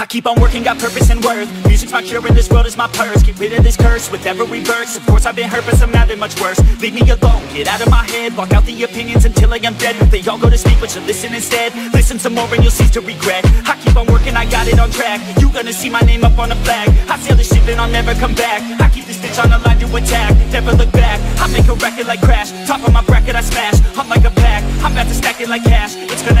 I keep on working, got purpose and worth. Music's my cure and this world is my purse. Get rid of this curse with every verse. Of course I've been hurt but some have been much worse. Leave me alone, get out of my head. Block out the opinions until I am dead. They all go to speak but you listen instead. Listen some more and you'll cease to regret. I keep on working, I got it on track. You gonna see my name up on the flag. I sail this ship and I'll never come back. I keep this bitch on the line to attack. Never look back, I make a record like Crash. Top of my bracket I smash, I'm like a pack. I'm about to stack it like cash. It's gonna